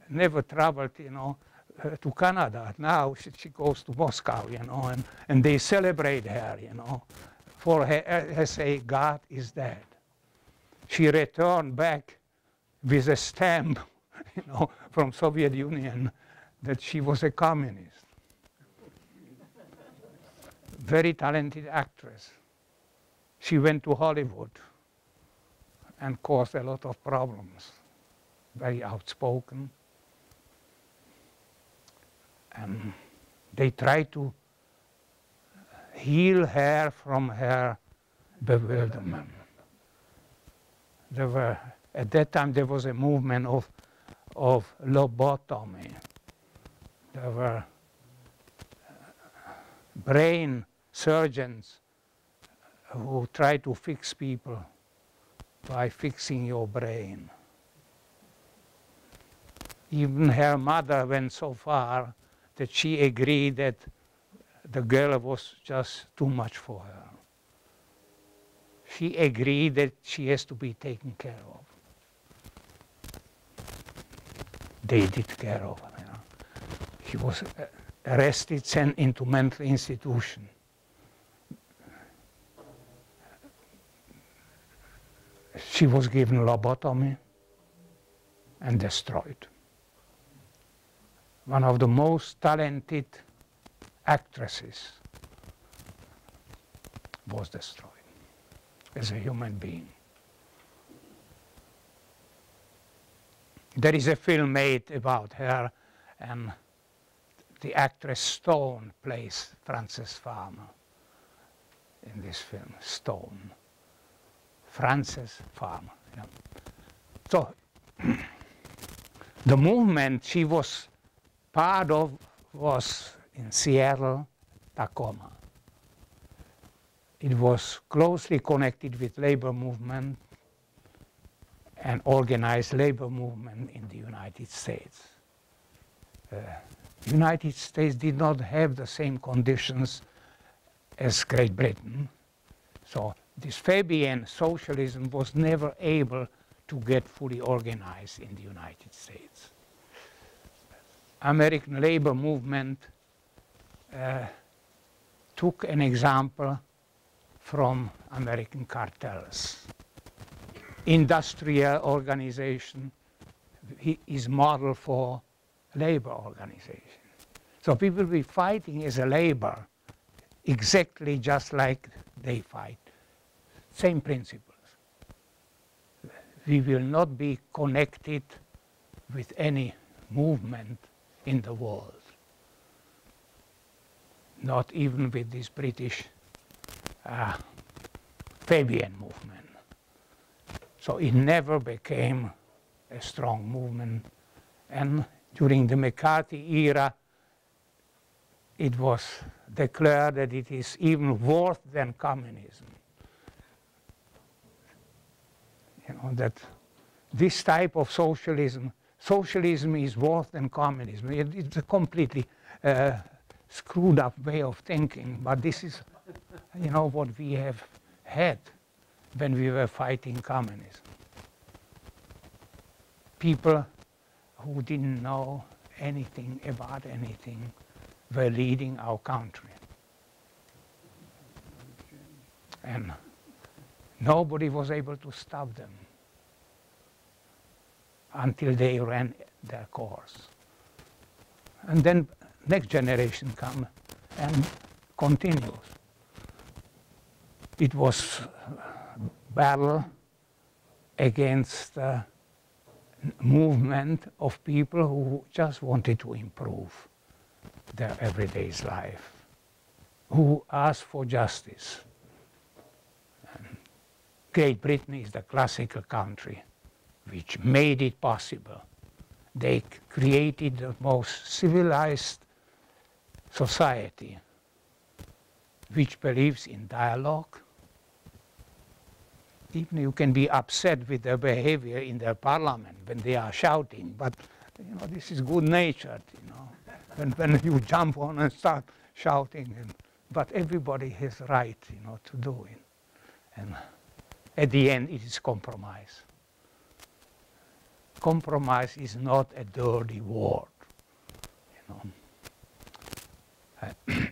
never traveled, you know, uh, to Canada. Now she, she, goes to Moscow, you know, and, and they celebrate her, you know, for her essay, God is dead. She returned back with a stamp, you know, from Soviet Union that she was a communist. Very talented actress. She went to Hollywood and caused a lot of problems. Very outspoken and they tried to heal her from her bewilderment. There were, at that time, there was a movement of, of lobotomy. There were uh, brain surgeons who try to fix people by fixing your brain. Even her mother went so far that she agreed that the girl was just too much for her. She agreed that she has to be taken care of. They did care of her. She was arrested, sent into mental institution. She was given lobotomy and destroyed. One of the most talented actresses was destroyed as a human being. There is a film made about her, and the actress Stone plays Frances Farmer in this film. Stone. Frances Farmer. Yeah. So the movement she was part of was in Seattle, Tacoma. It was closely connected with labor movement and organized labor movement in the United States. Uh, United States did not have the same conditions as Great Britain. So this Fabian socialism was never able to get fully organized in the United States. American labor movement uh, took an example from American cartels. Industrial organization is model for labor organization. So people will be fighting as a labor exactly just like they fight. Same principles. We will not be connected with any movement in the world. Not even with this British uh, Fabian movement. So it never became a strong movement. And during the McCarthy era, it was declared that it is even worse than communism. Know, that this type of socialism, socialism is worse than communism. It, it's a completely uh, screwed up way of thinking, but this is, you know, what we have had when we were fighting communism. People who didn't know anything about anything were leading our country. And nobody was able to stop them until they ran their course. And then next generation come and continues. It was battle against the movement of people who just wanted to improve their everyday life, who asked for justice. Great Britain is the classical country which made it possible. They created the most civilized society which believes in dialogue. Even you can be upset with their behavior in their parliament when they are shouting, but you know this is good natured, you know. when, when you jump on and start shouting, and, but everybody has right, you know, to do it. And at the end, it is compromise. Compromise is not a dirty word, you know.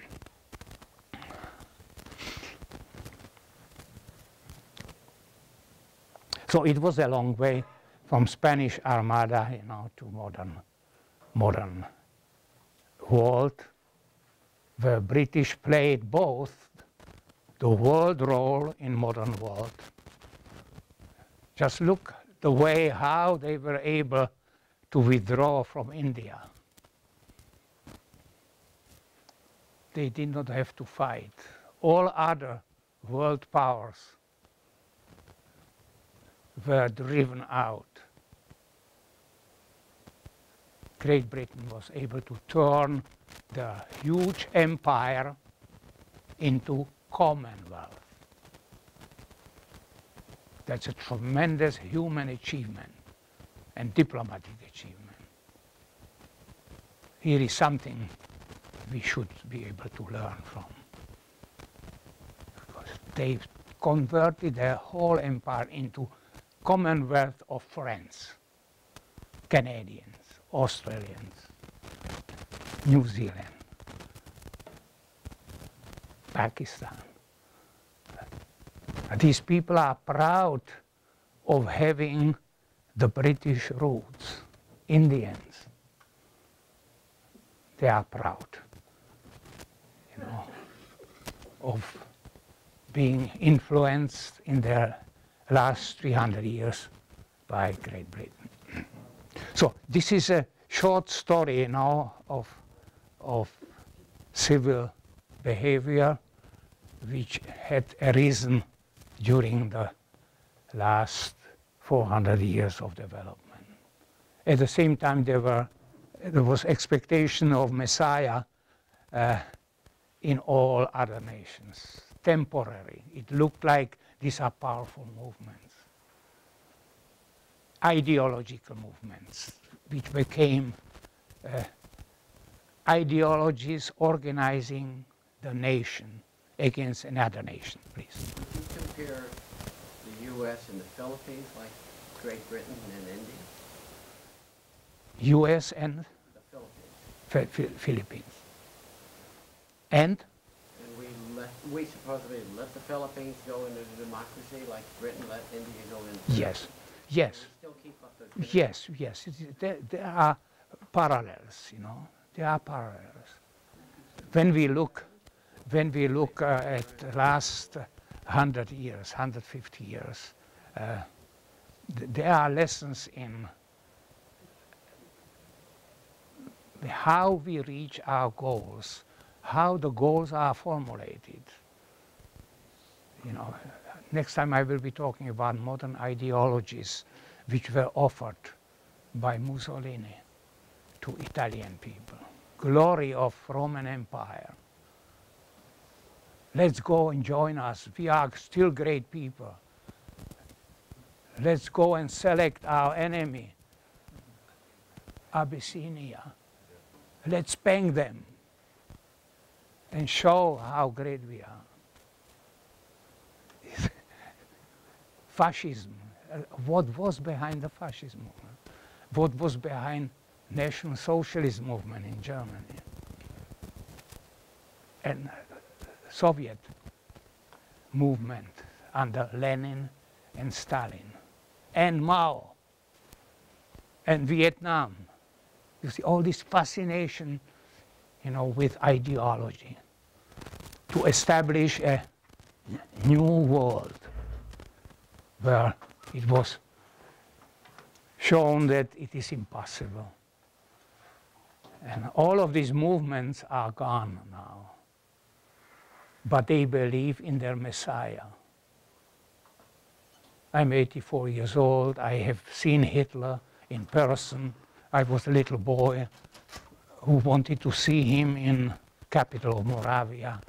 so it was a long way from Spanish Armada, you know, to modern, modern world, where British played both the world role in modern world. Just look the way how they were able to withdraw from India. They did not have to fight. All other world powers were driven out. Great Britain was able to turn the huge empire into commonwealth. That's a tremendous human achievement and diplomatic achievement. Here is something we should be able to learn from. Because they converted their whole empire into Commonwealth of friends, Canadians, Australians, New Zealand, Pakistan. These people are proud of having the British roots, Indians. They are proud, you know, of being influenced in their last 300 years by Great Britain. So this is a short story you know, of, of civil behavior which had arisen during the last 400 years of development. At the same time, there, were, there was expectation of Messiah uh, in all other nations, temporary. It looked like these are powerful movements, ideological movements, which became uh, ideologies organizing the nation against another nation, please. Compare the U.S. and the Philippines like Great Britain and India? U.S. and The Philippines. Phi- Philippines. And And we let, we supposedly let the Philippines go into democracy like Britain let India go into. yes, yes, still keep up those. yes, yes. There, there are parallels, you know. There are parallels. When we look, when we look uh, at the last 100 years, 150 years, uh, th- there are lessons in how we reach our goals, how the goals are formulated. You know, next time I will be talking about modern ideologies which were offered by Mussolini to Italian people. Glory of Roman Empire. Let's go and join us. We are still great people. Let's go and select our enemy, Abyssinia. Let's bang them and show how great we are. Fascism. uh, What was behind the fascism movement? What was behind National Socialist movement in Germany? And Soviet movement under Lenin and Stalin and Mao and Vietnam. You see, all this fascination, you know, with ideology to establish a new world where it was shown that it is impossible. And all of these movements are gone now. But they believe in their Messiah. I'm 84 years old. I have seen Hitler in person. I was a little boy who wanted to see him in capital of Moravia.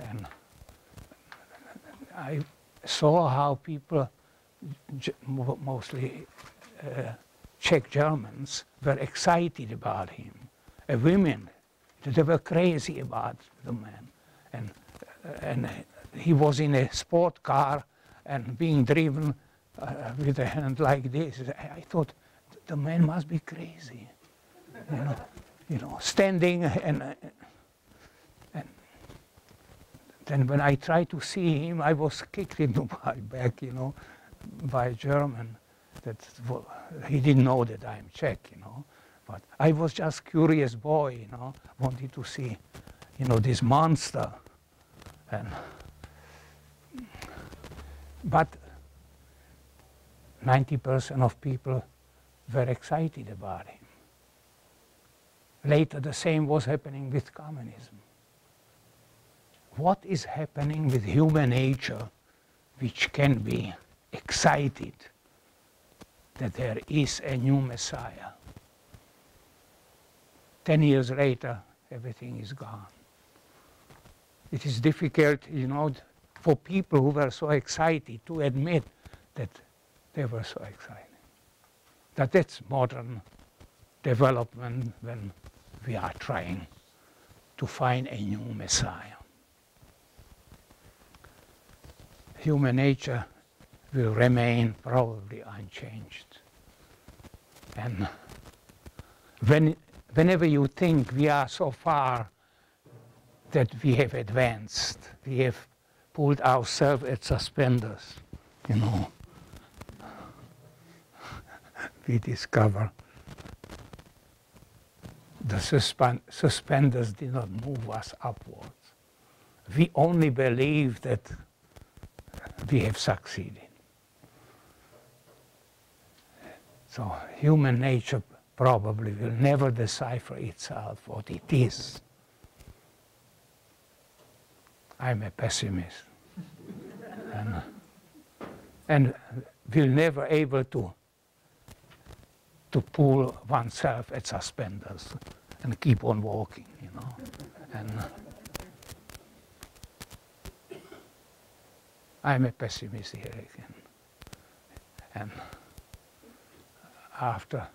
And I saw how people, mostly uh, Czech Germans, were excited about him. Uh, women, they were crazy about the man. And, and he was in a sport car and being driven uh, with a hand like this. I thought, the man must be crazy. You know, you know standing and, and then when I tried to see him, I was kicked into my back, you know, by a German. That wa- he didn't know that I'm Czech, you know. But I was just curious boy, you know, wanted to see, you know, this monster. And but 90% of people were excited about him. Later, the same was happening with communism. What is happening with human nature which can be excited that there is a new Messiah? Ten years later, everything is gone. It is difficult, you know, for people who were so excited to admit that they were so excited. That that's modern development when we are trying to find a new Messiah. Human nature will remain probably unchanged. And when, whenever you think we are so far that we have advanced, we have pulled ourselves at suspenders, you know, we discover the suspend suspenders did not move us upwards. We only believe that we have succeeded. So human nature probably will never decipher itself what it is. I'm a pessimist. and, uh, and will never able to to pull oneself at suspenders and keep on walking, you know. And uh, I'm a pessimist here again. And uh, after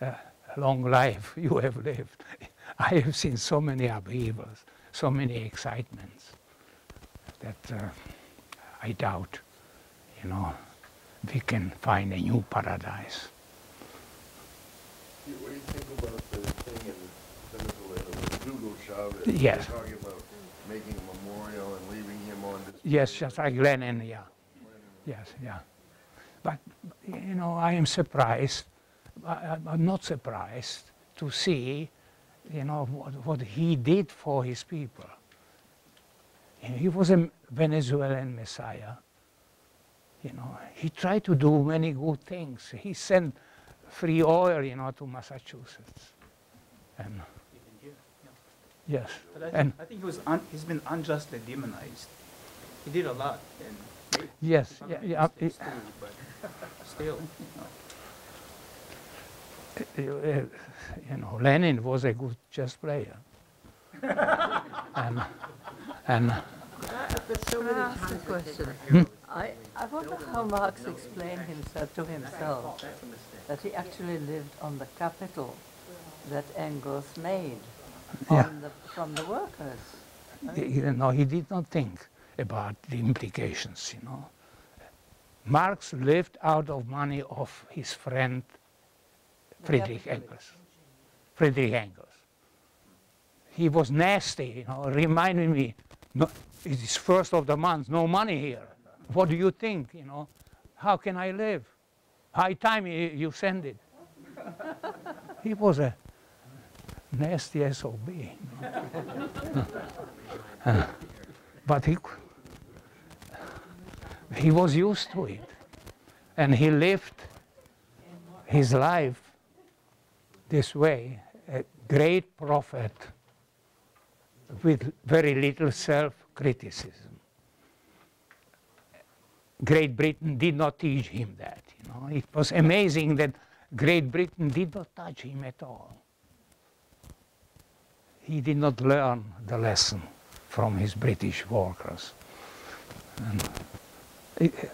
a long life you have lived, I have seen so many upheavals, so many excitements that uh, I doubt, you know, we can find a new paradise. What do you think about the thing in Venezuela with Hugo Chavez? Yes. Talking about making a memorial and leaving him on display. Yes, just like Lenin, yeah. Yes, yeah. But, you know, I am surprised, I, I'm not surprised to see, you know, what, what he did for his people. He was a Venezuelan messiah. You know, he tried to do many good things. He sent free oil, you know, to Massachusetts. And yeah. yes, But I and think, I think he was un, he's been unjustly demonized. He did a lot, and yes, yeah, yeah, true, but still, you know. uh, you know, Lenin was a good chess player. and and Can I many ask a question? Hmm? I, I wonder how Marx explained himself to himself That's a mistake. that he actually lived on the capital that Engels made Yeah. on the, from the workers. you know, he did not think about the implications, you know. Marx lived out of money of his friend Friedrich Engels. Friedrich Engels. He was nasty, you know, reminding me, no, it is first of the month, no money here. What do you think, you know? How can I live? High time you, send it. he was a nasty SOB. but he, he was used to it. And he lived his life this way, a great prophet with very little self-criticism. Great Britain did not teach him that. You know, it was amazing that Great Britain did not touch him at all. He did not learn the lesson from his British workers. And it-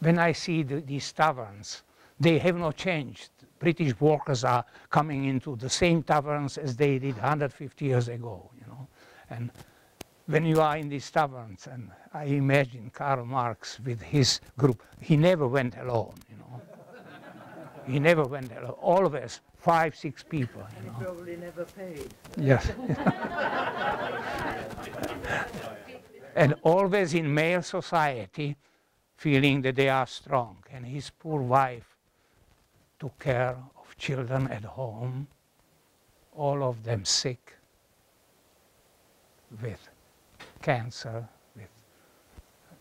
when I see the, these taverns, they have not changed. British workers are coming into the same taverns as they did 150 years ago, you know. And when you are in these taverns, and I imagine Karl Marx with his group, he never went alone, you know. he never went alone. Always five, six people, you know. Probably never paid. Yes. and always in male society, feeling that they are strong. And his poor wife took care of children at home, all of them sick with cancer, with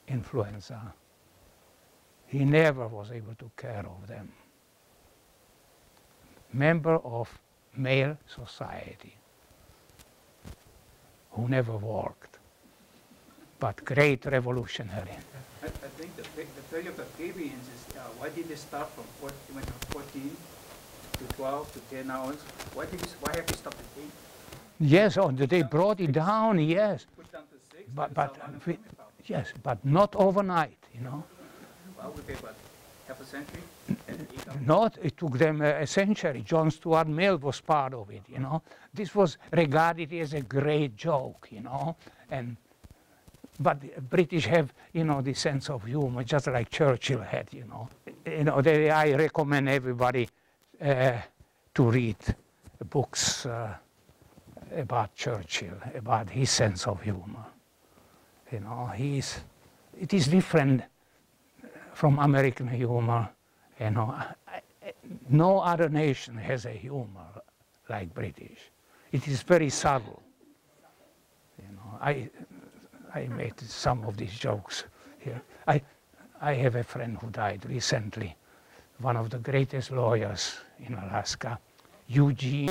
influenza. He never was able to care of them. Member of male society who never worked, but great revolutionary. I, I think the, the failure of the Fabians is, uh, why did they start from 14, went from 14 to 12 to 10 hours? Why did why have you stopped at 8? Yes, oh, they brought it down, yes, Pushed down to 6? But, but, we- yes, but not overnight, you know. Well, we pay about half a century? not, it took them a, a century. John Stuart Mill was part of it, you know. This was regarded as a great joke, you know. And but British have, you know, the sense of humor, just like Churchill had, you know. You know, they, I recommend everybody uh, to read books uh, about Churchill, about his sense of humor. You know, he's, it is different from American humor. You know, no other nation has a humor like British. It is very subtle. You know, I, I made some of these jokes here. I, I have a friend who died recently, one of the greatest lawyers in Alaska, Eugene